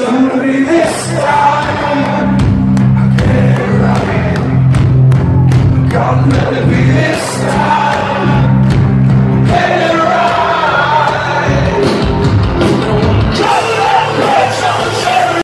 gonna be this time. I can't run. God let it be.